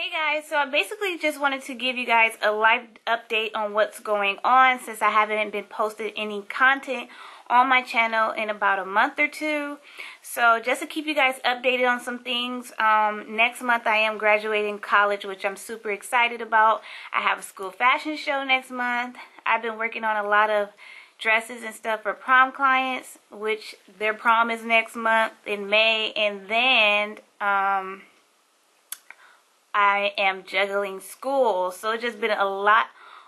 Hey guys, so I basically just wanted to give you guys a live update on what's going on since I haven't been posted any content on my channel in about a month or two. So just to keep you guys updated on some things, um, next month I am graduating college, which I'm super excited about. I have a school fashion show next month. I've been working on a lot of dresses and stuff for prom clients, which their prom is next month in May. And then um, I am juggling school. So it's just been a lot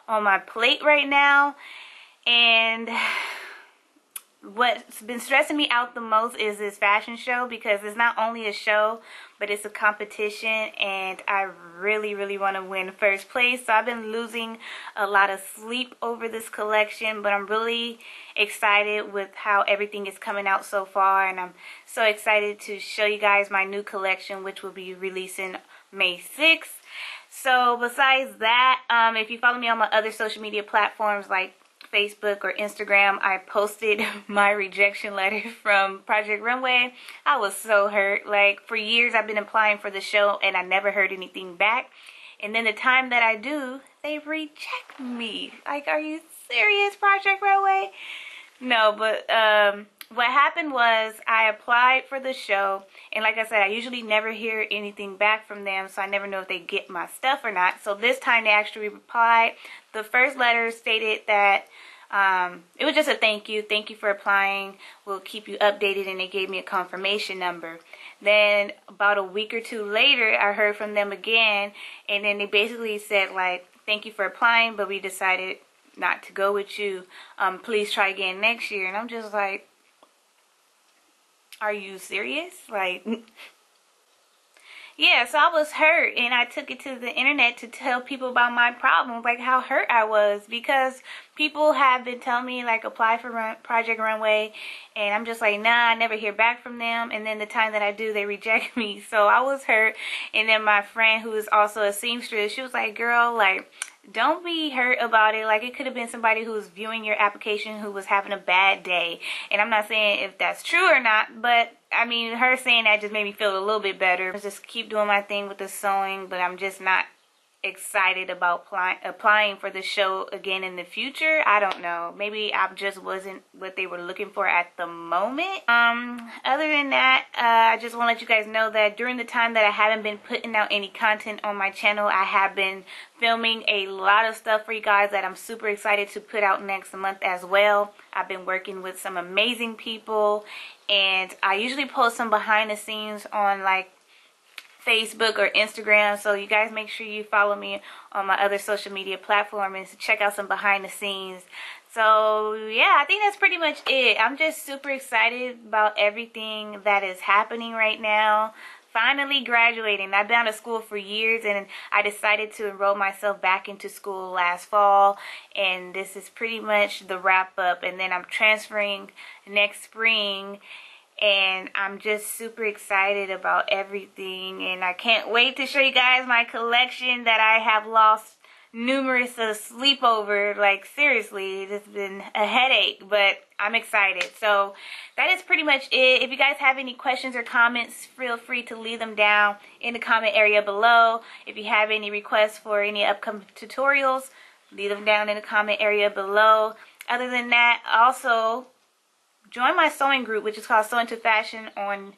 on my plate right now. And what's been stressing me out the most is this fashion show because it's not only a show but it's a competition and I really really want to win first place so I've been losing a lot of sleep over this collection but I'm really excited with how everything is coming out so far and I'm so excited to show you guys my new collection which will be releasing May 6th so besides that um, if you follow me on my other social media platforms like Facebook or Instagram, I posted my rejection letter from Project Runway. I was so hurt. Like, for years I've been applying for the show and I never heard anything back. And then the time that I do, they reject me. Like, are you serious, Project Runway? No, but um, what happened was I applied for the show, and like I said, I usually never hear anything back from them, so I never know if they get my stuff or not. So this time they actually replied. The first letter stated that um, it was just a thank you. Thank you for applying. We'll keep you updated, and they gave me a confirmation number. Then about a week or two later, I heard from them again, and then they basically said like, thank you for applying, but we decided not to go with you. Um, please try again next year. And I'm just like, are you serious? Like, yeah, so I was hurt and I took it to the internet to tell people about my problems, like how hurt I was because people have been telling me like apply for Run Project Runway and I'm just like, nah, I never hear back from them. And then the time that I do, they reject me. So I was hurt. And then my friend who is also a seamstress, she was like, girl, like, don't be hurt about it. Like it could have been somebody who was viewing your application who was having a bad day. And I'm not saying if that's true or not, but I mean, her saying that just made me feel a little bit better. Just keep doing my thing with the sewing, but I'm just not excited about apply, applying for the show again in the future. I don't know. Maybe I just wasn't what they were looking for at the moment. Um, other than that, uh, I just want to let you guys know that during the time that I haven't been putting out any content on my channel, I have been filming a lot of stuff for you guys that I'm super excited to put out next month as well. I've been working with some amazing people and I usually post some behind the scenes on like Facebook or Instagram. So you guys make sure you follow me on my other social media platforms and check out some behind the scenes. So yeah, I think that's pretty much it. I'm just super excited about everything that is happening right now. Finally graduating. I've been out of school for years and I decided to enroll myself back into school last fall. And this is pretty much the wrap up. And then I'm transferring next spring and I'm just super excited about everything and I can't wait to show you guys my collection that I have lost numerous of sleep over like seriously it's been a headache but I'm excited. So that is pretty much it. If you guys have any questions or comments feel free to leave them down in the comment area below. If you have any requests for any upcoming tutorials leave them down in the comment area below. Other than that also join my sewing group, which is called Sewing to Fashion on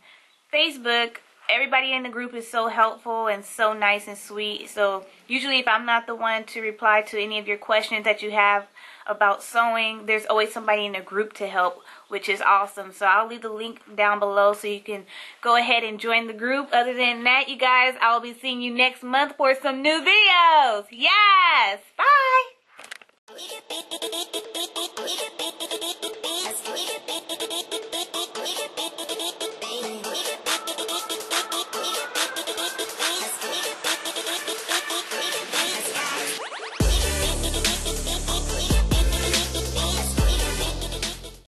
Facebook. Everybody in the group is so helpful and so nice and sweet. So usually if I'm not the one to reply to any of your questions that you have about sewing, there's always somebody in the group to help, which is awesome. So I'll leave the link down below so you can go ahead and join the group. Other than that, you guys, I'll be seeing you next month for some new videos. Yes! Bye!